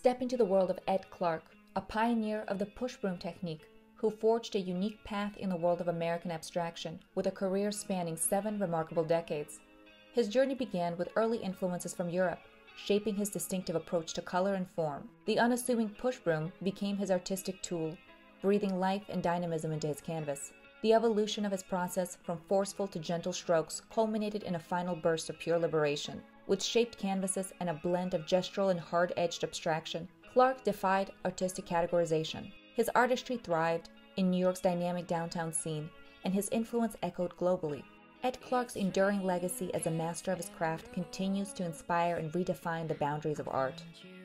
Step into the world of Ed Clark, a pioneer of the push broom technique who forged a unique path in the world of American abstraction with a career spanning seven remarkable decades. His journey began with early influences from Europe, shaping his distinctive approach to color and form. The unassuming push broom became his artistic tool, breathing life and dynamism into his canvas. The evolution of his process from forceful to gentle strokes culminated in a final burst of pure liberation. With shaped canvases and a blend of gestural and hard edged abstraction, Clark defied artistic categorization. His artistry thrived in New York's dynamic downtown scene, and his influence echoed globally. Ed Clark's enduring legacy as a master of his craft continues to inspire and redefine the boundaries of art.